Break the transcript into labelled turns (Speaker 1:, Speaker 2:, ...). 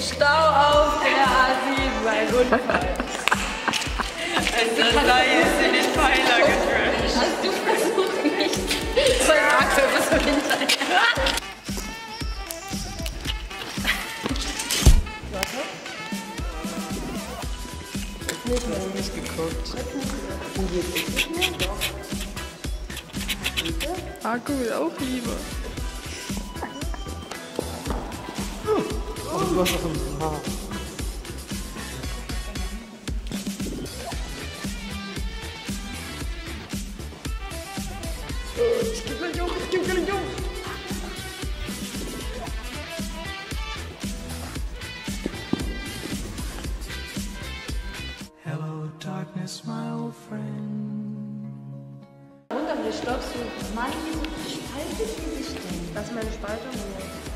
Speaker 1: Stau auf der A7 bei Rundfall.
Speaker 2: Also sei es in den Pfeiler getrashed.
Speaker 1: Hast du versucht nicht? Voll bist du hinterher.
Speaker 2: Nicht mehr nicht geguckt.
Speaker 3: Akku will auch lieber.
Speaker 4: Oh, du hast doch ein Haar.
Speaker 5: Darkness, my old friend.
Speaker 1: Runter, wie stoppst du? Mann, wie so spaltig die sich denn?
Speaker 3: Das ist meine Spaltung.